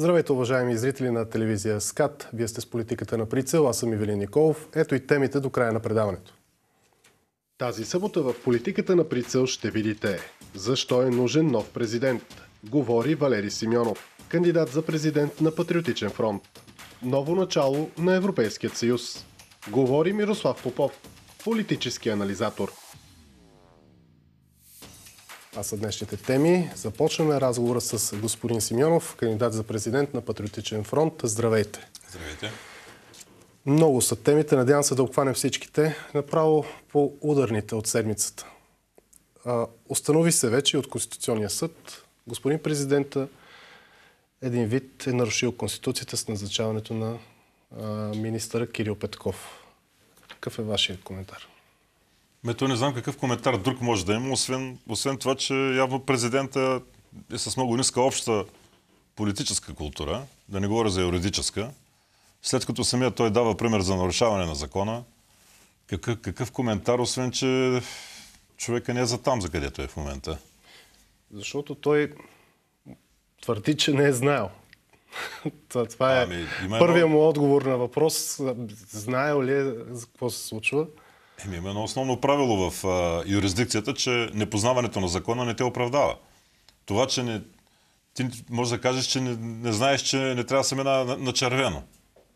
Здравейте, уважаеми зрители на телевизия СКАТ. Вие сте с политиката на прицел, аз съм Ивелин Николов. Ето и темите до края на предаването. Тази събота в политиката на прицел ще видите защо е нужен нов президент. Говори Валери Симеонов, кандидат за президент на Патриотичен фронт. Ново начало на Европейският съюз. Говори Мирослав Попов, политически анализатор. А са днешните теми. Започваме разговора с господин Симеонов, кандидат за президент на Патриотичен фронт. Здравейте! Здравейте! Много са темите. Надявам се да обхванем всичките. Направо по ударните от седмицата. А, установи се вече от Конституционния съд. Господин президента един вид е нарушил Конституцията с назначаването на а, министъра Кирил Петков. Какъв е вашия коментар? Мето не знам какъв коментар друг може да има, освен, освен това, че явно президента е с много ниска обща политическа култура, да не говоря за юридическа. След като самия той дава пример за нарушаване на закона, какъв, какъв коментар, освен че човека не е за там, за където е в момента? Защото той твърди, че не е знаел. Това е ами, първият му отговор на въпрос. Знаел ли е за какво се случва? Еми, има едно основно правило в а, юрисдикцията, че непознаването на закона не те оправдава. Това, че не, ти може да кажеш, че не, не знаеш, че не трябва да се мина на, на червено.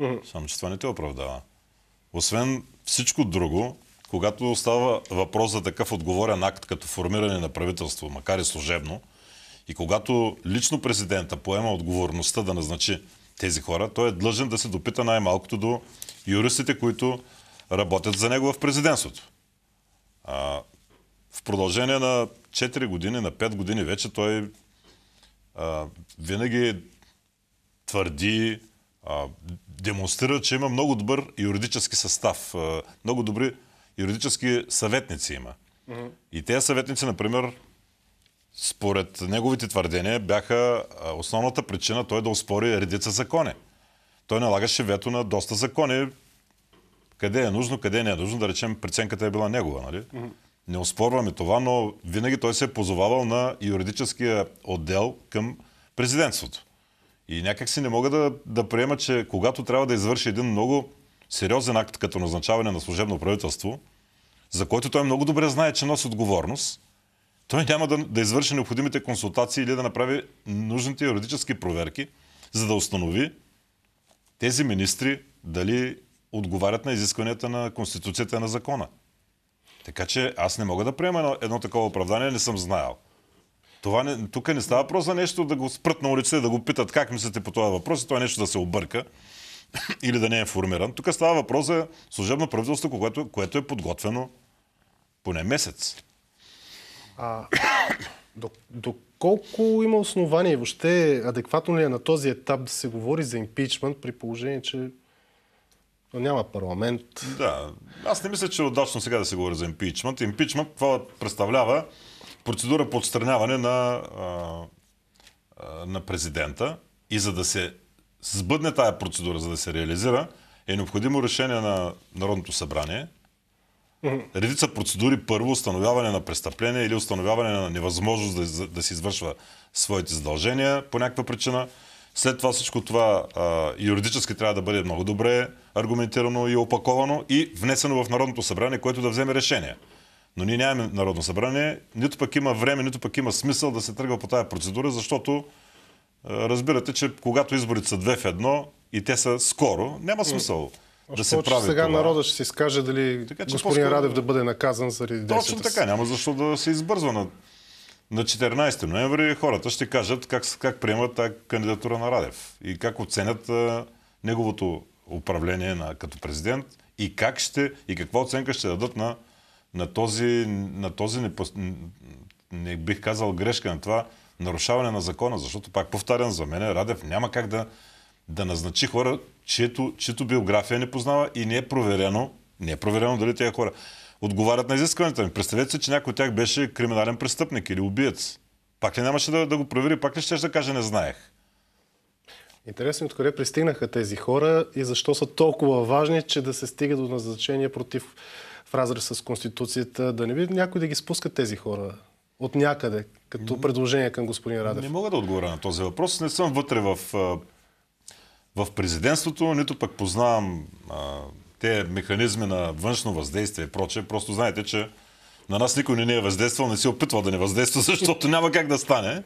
Mm-hmm. Само, че това не те оправдава. Освен всичко друго, когато става въпрос за такъв отговорен акт, като формиране на правителство, макар и служебно, и когато лично президента поема отговорността да назначи тези хора, той е длъжен да се допита най-малкото до юристите, които работят за него в президентството. А, в продължение на 4 години, на 5 години вече той а, винаги твърди, а, демонстрира, че има много добър юридически състав. А, много добри юридически съветници има. Mm-hmm. И тези съветници, например, според неговите твърдения, бяха основната причина той да успори редица закони. Той налагаше вето на доста закони, къде е нужно, къде не е нужно, да речем, преценката е била негова, нали? Mm-hmm. Не оспорваме това, но винаги той се е позовавал на юридическия отдел към президентството. И някак си не мога да, да приема, че когато трябва да извърши един много сериозен акт като назначаване на служебно правителство, за който той много добре знае, че носи отговорност, той няма да, да извърши необходимите консултации или да направи нужните юридически проверки, за да установи тези министри дали отговарят на изискванията на Конституцията на закона. Така че аз не мога да приема едно, едно такова оправдание, не съм знаел. Това не, тук не става въпрос за нещо да го спрат на улицата и да го питат как мислите по това въпрос и това нещо да се обърка или да не е информиран. Тук става въпрос за служебно правителство, което, което е подготвено поне месец. А, доколко има основание, въобще адекватно ли е на този етап да се говори за импичмент при положение, че няма парламент. Да, аз не мисля, че е удачно сега да се говори за импичмент. Импичмент това представлява процедура по отстраняване на, на президента и за да се сбъдне тая процедура, за да се реализира, е необходимо решение на Народното събрание. Редица процедури. Първо, установяване на престъпление или установяване на невъзможност да, да се извършва своите задължения по някаква причина. След това всичко това а, юридически трябва да бъде много добре аргументирано и опаковано и внесено в Народното събрание, което да вземе решение. Но ние нямаме Народно събрание, нито пък има време, нито пък има смисъл да се тръгва по тази процедура, защото а, разбирате, че когато изборите са две в едно и те са скоро, няма смисъл. Да се прави сега това. народа ще си скаже дали така, господин Радев да бъде наказан заради Точно така, няма защо да се избързва на на 14 ноември хората ще кажат как, как приемат тази кандидатура на Радев и как оценят а, неговото управление на, като президент и как ще и каква оценка ще дадат на, на този, на този не, не бих казал грешка на това нарушаване на закона, защото пак повтарям за мен, Радев няма как да, да назначи хора, чието, чието биография не познава и не е проверено, не е проверено дали тези хора отговарят на изискването ми. Представете се, че някой от тях беше криминален престъпник или убиец. Пак ли нямаше да, да го провери, пак ли ще да каже не знаех? Интересно откъде пристигнаха тези хора и защо са толкова важни, че да се стига до назначение против в разрез с Конституцията. Да не би някой да ги спуска тези хора от някъде, като предложение към господин Радев? Не мога да отговоря на този въпрос. Не съм вътре в в президентството, нито пък познавам те механизми на външно въздействие и прочее. Просто знаете, че на нас никой не ни е въздействал, не си опитва да не въздейства, защото няма как да стане.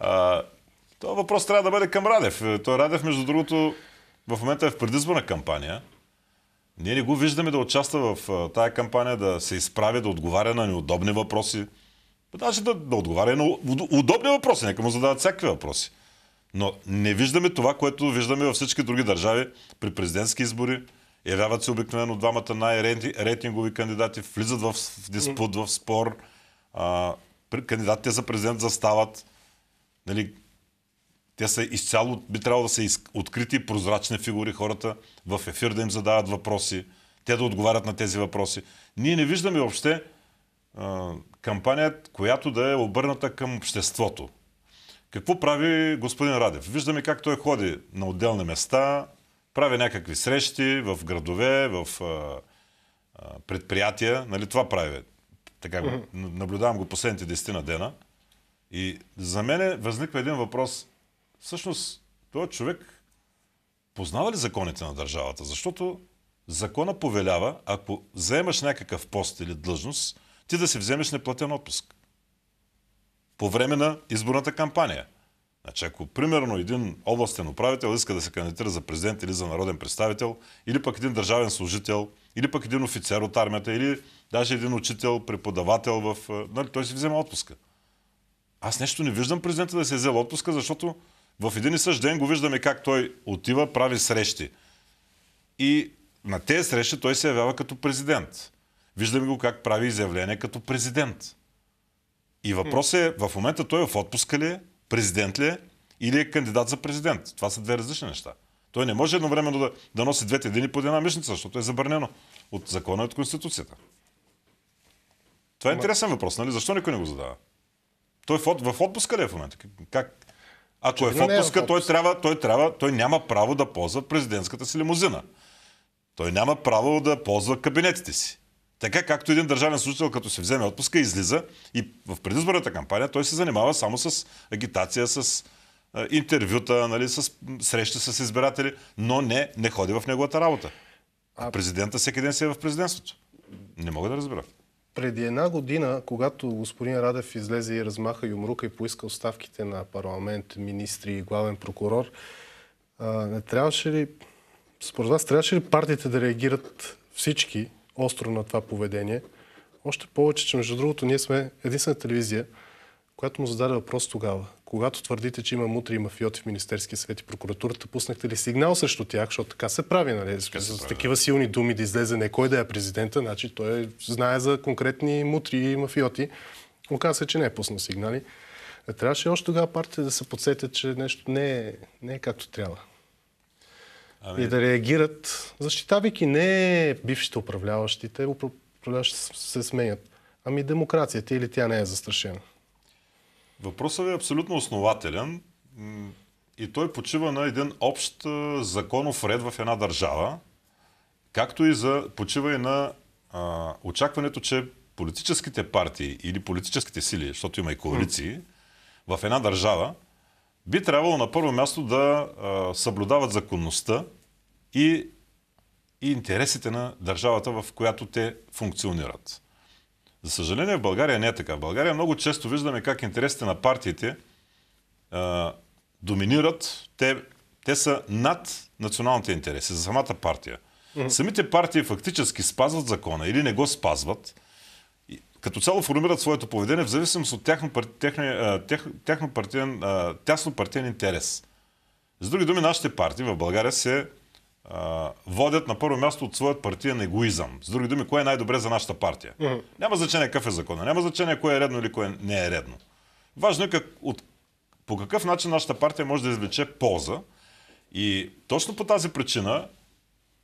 А, това въпрос трябва да бъде към Радев. Той Радев, между другото, в момента е в предизборна кампания. Ние не го виждаме да участва в тая кампания, да се изправи, да отговаря на неудобни въпроси. Даже да, да отговаря на удобни въпроси, нека му задават всякакви въпроси. Но не виждаме това, което виждаме във всички други държави при президентски избори. Явяват се обикновено двамата най-рейтингови кандидати, влизат в диспут, в спор. А, кандидатите за президент застават. Нали, те са изцяло, би трябвало да са открити и прозрачни фигури, хората в ефир да им задават въпроси, те да отговарят на тези въпроси. Ние не виждаме въобще а, кампания, която да е обърната към обществото. Какво прави господин Радев? Виждаме как той ходи на отделни места, прави някакви срещи в градове, в а, а, предприятия. Нали, това прави. Така, mm-hmm. наблюдавам го последните 10 на дена. И за мен възниква един въпрос. Всъщност, този човек познава ли законите на държавата? Защото закона повелява, ако заемаш някакъв пост или длъжност, ти да си вземеш неплатен отпуск. По време на изборната кампания. Значи, ако примерно един областен управител иска да се кандидатира за президент или за народен представител, или пък един държавен служител, или пък един офицер от армията, или даже един учител, преподавател, в, нали, той си взема отпуска. Аз нещо не виждам президента да се е взел отпуска, защото в един и същ ден го виждаме как той отива, прави срещи. И на тези срещи той се явява като президент. Виждаме го как прави изявление като президент. И въпросът е, в момента той е в отпуска ли е, президент ли е или е кандидат за президент. Това са две различни неща. Той не може едновременно да, да носи двете дни под една мишница, защото е забранено от закона и от Конституцията. Това е интересен въпрос, нали? Защо никой не го задава? Той в, в отпуска ли е в момента? Как? Ако е в отпуска, е в той, трябва, той, трябва, той няма право да ползва президентската си лимузина. Той няма право да ползва кабинетите си. Така както един държавен служител, като се вземе отпуска, излиза и в предизборната кампания той се занимава само с агитация, с интервюта, нали, с срещи с избиратели, но не, не ходи в неговата работа. А президента всеки ден си е в президентството. Не мога да разбера. Преди една година, когато господин Радев излезе и размаха юмрука и поиска оставките на парламент, министри и главен прокурор, не трябваше ли, според вас, трябваше ли партиите да реагират всички остро на това поведение. Още повече, че между другото ние сме единствена телевизия, която му зададе въпрос тогава. Когато твърдите, че има мутри и мафиоти в Министерския съвет и прокуратурата, пуснахте ли сигнал срещу тях, защото така се прави, нали? С, с такива силни думи да излезе не кой да е президента, значи той знае за конкретни мутри и мафиоти. Оказва се, че не е пуснал сигнали. Трябваше още тогава партията да се подсетят, че нещо не е, не е както трябва. Ами... И да реагират, защитавайки не бившите управляващите, управляващите се сменят, ами демокрацията или тя не е застрашена. Въпросът е абсолютно основателен. И той почива на един общ законов ред в една държава, както и за, почива и на а, очакването, че политическите партии или политическите сили, защото има и коалиции, в една държава, би трябвало на първо място да а, съблюдават законността и, и интересите на държавата, в която те функционират. За съжаление в България не е така. В България много често виждаме как интересите на партиите а, доминират. Те, те са над националните интереси за самата партия. Mm-hmm. Самите партии фактически спазват закона или не го спазват, като цяло формират своето поведение в зависимост от тяхно, техно, тяхно партиен, тясно партиен интерес. С други думи, нашите партии в България се водят на първо място от своят партиен егоизъм. С други думи, кое е най-добре за нашата партия. Mm-hmm. Няма значение какъв е закона, няма значение кое е редно или кое не е редно. Важно е как, от, по какъв начин нашата партия може да извлече полза. И точно по тази причина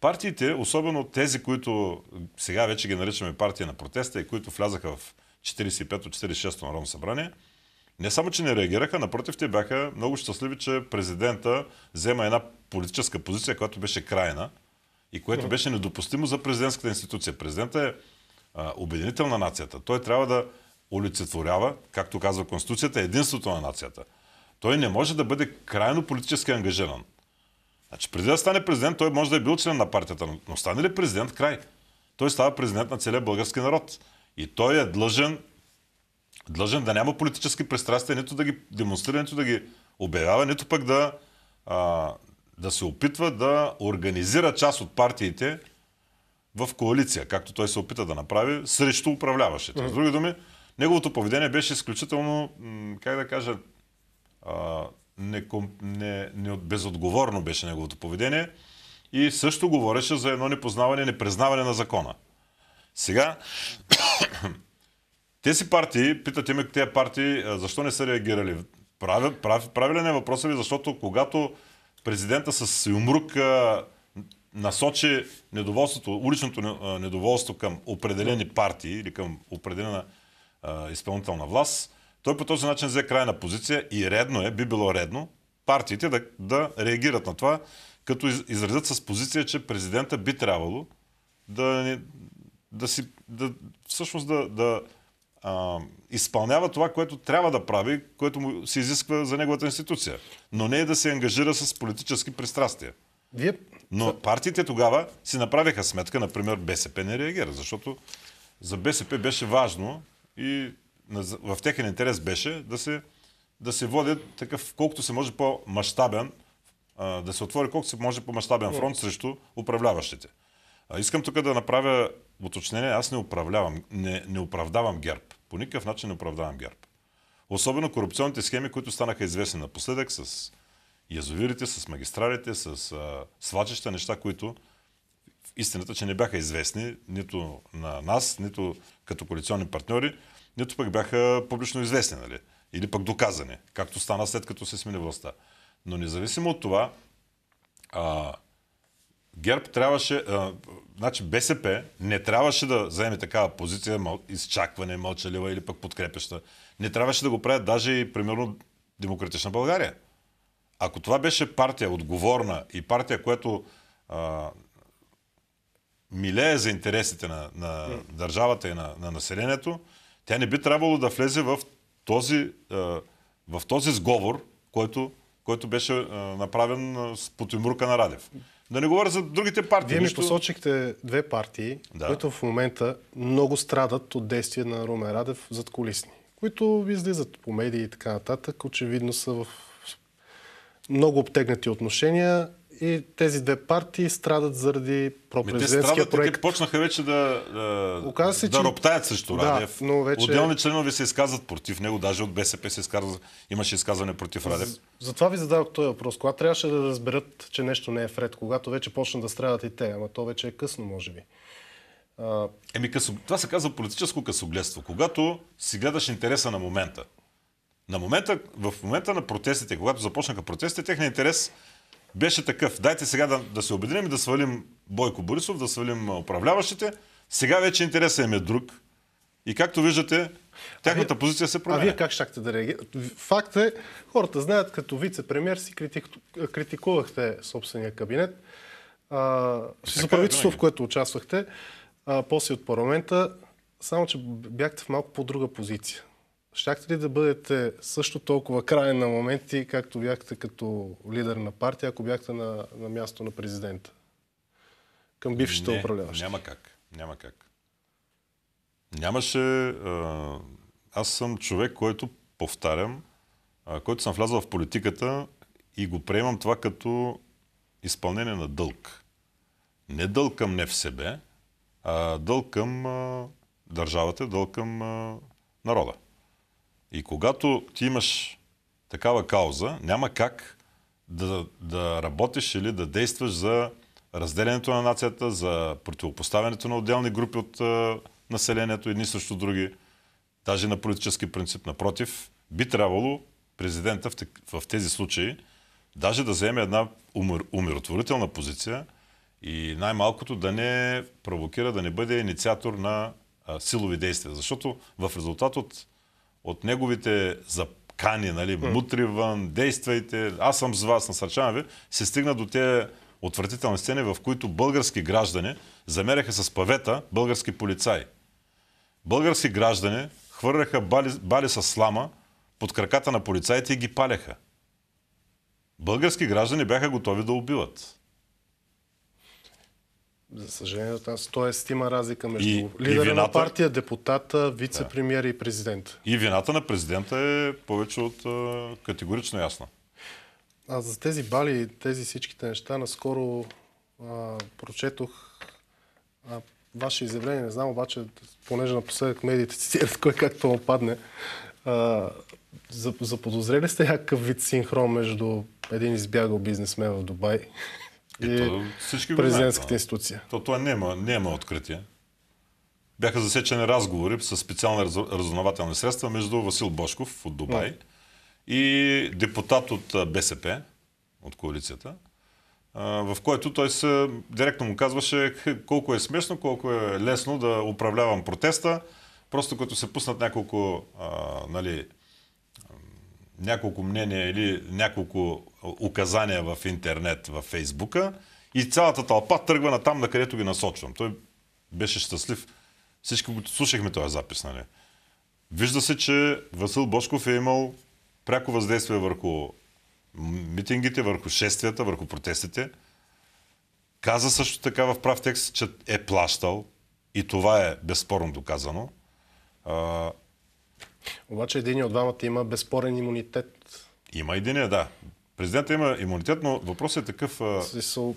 партиите, особено тези, които сега вече ги наричаме партия на протеста и които влязаха в 45-46-то Народно събрание, не само, че не реагираха, напротив, те бяха много щастливи, че президента взема една политическа позиция, която беше крайна и което беше недопустимо за президентската институция. Президента е а, обединител на нацията. Той трябва да олицетворява, както казва Конституцията, единството на нацията. Той не може да бъде крайно политически ангажиран. Значи, преди да стане президент, той може да е бил член на партията, но стане ли президент, край. Той става президент на целия български народ. И той е длъжен, длъжен да няма политически пристрастия, нито да ги демонстрира, нито да ги обявява, нито пък да, а, да се опитва да организира част от партиите в коалиция, както той се опита да направи, срещу управляващите. С други думи, неговото поведение беше изключително, как да кажа, а, не, не, не, безотговорно беше неговото поведение и също говореше за едно непознаване, непризнаване на закона. Сега, тези партии, питате ме тези партии, защо не са реагирали? Прави, прави, правилен е въпросът ви, защото когато президента с юмрук насочи недоволството, уличното недоволство към определени партии или към определена а, изпълнителна власт, той по този начин взе крайна позиция и редно е, би било редно, партиите да, да реагират на това, като изразят с позиция, че президента би трябвало да, да си, да, всъщност да, да а, изпълнява това, което трябва да прави, което му се изисква за неговата институция. Но не е да се ангажира с политически пристрастия. Вие... Но партиите тогава си направиха сметка, например, БСП не реагира, защото за БСП беше важно и в техен интерес беше да се, да се води такъв, колкото се може по-масштабен, да се отвори колкото се може по-масштабен фронт срещу управляващите. Искам тук да направя уточнение. Аз не управлявам, не, не оправдавам ГЕРБ. По никакъв начин не оправдавам ГЕРБ. Особено корупционните схеми, които станаха известни напоследък с язовирите, с магистралите, с а, свачеща неща, които истината, че не бяха известни нито на нас, нито като коалиционни партньори, нито пък бяха публично известни, нали? Или пък доказани, както стана след като се смени властта. Но независимо от това, а, ГЕРБ трябваше, а, значи БСП не трябваше да заеме такава позиция, мъл, изчакване, мълчалива или пък подкрепеща. Не трябваше да го правят даже и, примерно, Демократична България. Ако това беше партия отговорна и партия, която а, милее за интересите на, на държавата и на, на населението, тя не би трябвало да влезе в този, в този сговор, който, който беше направен с потимурка на Радев. Да не говоря за другите партии. Вие ми нищо... посочихте две партии, да. които в момента много страдат от действия на Румен Радев зад колисни, които излизат по медии и така нататък. Очевидно са в много обтегнати отношения и тези две партии страдат заради пропрезидентския проект. Те почнаха вече да, да, се, да че... роптаят срещу да, Радев. Но вече... Отделни членове се изказват против него, даже от БСП се изказва, имаше изказване против Радев. Затова ви задавах този въпрос. Кога трябваше да разберат, че нещо не е вред? Когато вече почнат да страдат и те, ама то вече е късно, може би. А... Еми, късо... това се казва политическо късогледство. Когато си гледаш интереса на момента. На момента, в момента на протестите, когато започнаха протестите, техният интерес беше такъв. Дайте сега да, да се обединим и да свалим Бойко Борисов, да свалим управляващите. Сега вече интересът им е друг. И както виждате, тяхната а позиция се променя. А вие как щяхте да реагирате? Факт е, хората знаят, като вице-премьер си критик, критикувахте собствения кабинет. А, за е, правителство, в което участвахте, а, после от парламента, само че бяхте в малко по-друга позиция. Щяхте ли да бъдете също толкова крайен на моменти, както бяхте като лидер на партия, ако бяхте на, на място на президента? Към бившите Не, управляващи. Няма как. Няма как. Нямаше... А, аз съм човек, който, повтарям, а, който съм влязъл в политиката и го приемам това като изпълнение на дълг. Не дълг към не в себе, а дълг към а, държавата, дълг към народа. И когато ти имаш такава кауза, няма как да, да работиш или да действаш за разделянето на нацията, за противопоставянето на отделни групи от а, населението, едни срещу други, даже на политически принцип. Напротив, би трябвало президента в, в тези случаи даже да вземе една умир, умиротворителна позиция и най-малкото да не провокира, да не бъде инициатор на а, силови действия. Защото в резултат от от неговите закани, нали, мутри вън, действайте, аз съм с вас, насърчавам ви, се стигна до тези отвратителни сцени, в които български граждани замеряха с павета български полицаи. Български граждани хвърляха бали, бали с слама под краката на полицаите и ги паляха. български граждани бяха готови да убиват. За съжаление, аз, т.е. има разлика между И- и лидера на вината- партия, депутата, вице-премьер и президент. И вината на президента е повече от а, категорично ясна. Аз за тези бали, тези всичките неща, наскоро а, прочетох а, ваше изявление, не знам обаче, понеже напоследък медиите цитират кой както му падне. А, за- заподозрели сте някакъв вид синхрон между един избягал бизнесмен в Дубай и, то всички го знаят президентската това. институция? То това няма, няма откритие. Бяха засечени разговори с специални раз- разузнавателни средства между Васил Бошков от Дубай и депутат от БСП, от коалицията, в който той се директно му казваше «Хе, колко е смешно, колко е лесно да управлявам протеста. Просто като се пуснат няколко, а, нали, няколко мнения или няколко указания в интернет, в Фейсбука и цялата тълпа тръгва на там, на където ги насочвам. Той беше щастлив. Всички го слушахме този запис, нали? Вижда се, че Васил Бошков е имал пряко въздействие върху митингите, върху шествията, върху протестите. Каза също така в прав текст, че е плащал и това е безспорно доказано. Обаче един от двамата има безспорен имунитет. Има единия, да. Президента има имунитет, но въпросът е такъв. Смисъл,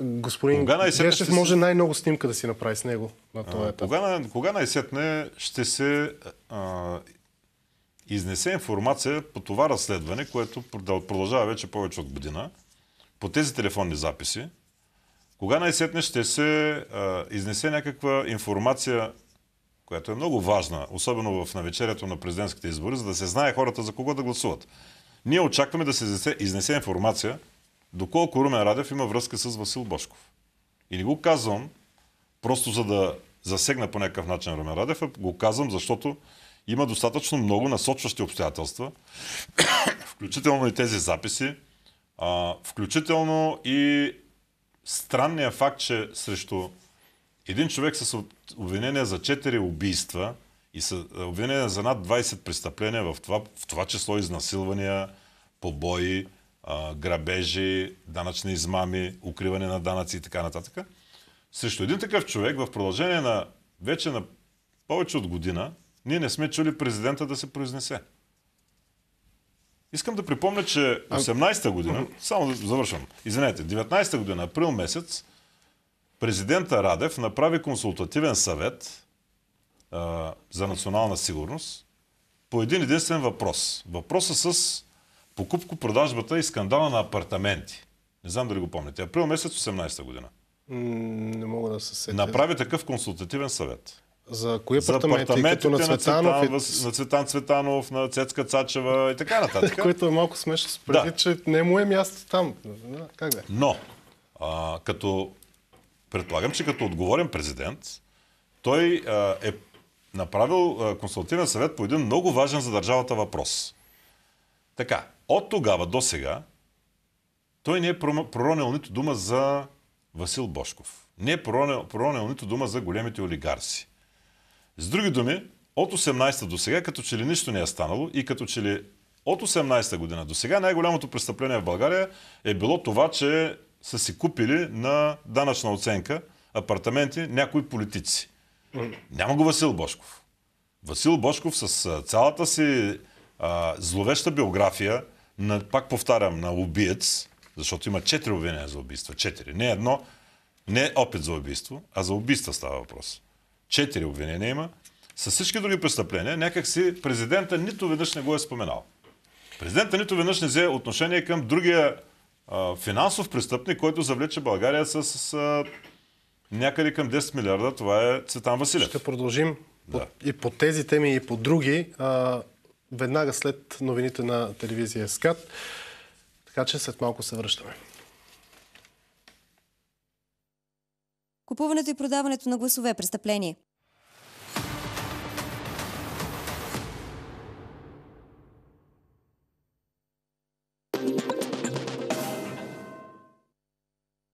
Господин ще се- може най-много снимка да си направи с него на този етап. кога, кога най-сетне ще се а, изнесе информация по това разследване, което продъл- продължава вече повече от година, по тези телефонни записи, кога най-сетне ще се а, изнесе някаква информация, която е много важна, особено в навечерието на президентските избори, за да се знае хората за кого да гласуват. Ние очакваме да се изнесе, изнесе информация доколко Румен Радев има връзка с Васил Бошков. И не го казвам просто за да засегна по някакъв начин Румен Радев, а го казвам, защото има достатъчно много насочващи обстоятелства, включително и тези записи, включително и странния факт, че срещу един човек с обвинения за 4 убийства и с обвинения за над 20 престъпления, в това, в това число изнасилвания, побои, грабежи, данъчни измами, укриване на данъци и така нататък. Срещу един такъв човек в продължение на вече на повече от година, ние не сме чули президента да се произнесе. Искам да припомня, че 18-та година, само да завършвам, извинете, 19-та година, април месец, президента Радев направи консултативен съвет а, за национална сигурност по един единствен въпрос. Въпроса с покупко-продажбата и скандала на апартаменти. Не знам дали го помните. Април месец 18-та година. Не мога да се сетя. Направи такъв консултативен съвет. За кои апартаменти? Като на на Цветанов, Цветан, и... На Цветан Цветанов, на Цецка Цачева и така нататък. което е малко смешно, преди, Да. че не му е място там. Как да? Но, а, като предполагам, че като отговорен президент, той а, е направил а, консултативен съвет по един много важен за държавата въпрос. Така, от тогава до сега, той не е проронил нито дума за Васил Бошков. Не е проронил, проронил нито дума за големите олигарси. С други думи, от 18-та до сега, като че ли нищо не е станало и като че ли от 18-та година до сега най-голямото престъпление в България е било това, че са си купили на данъчна оценка апартаменти някои политици. Няма го Васил Бошков. Васил Бошков с цялата си а, зловеща биография, на, пак повтарям, на убиец, защото има четири обвинения за убийства. Четири. Не едно, не опит за убийство, а за убийства става въпрос. Четири обвинения има. С всички други престъпления, някак си президента нито веднъж не го е споменал. Президента нито веднъж не взе отношение към другия а, финансов престъпник, който завлече България с, с а, някъде към 10 милиарда. Това е Цветан Василев. Ще продължим Да. по, и по тези теми, и по други, а, веднага след новините на телевизия СКАТ. Така че след малко се връщаме. Купуването и продаването на гласове престъпление.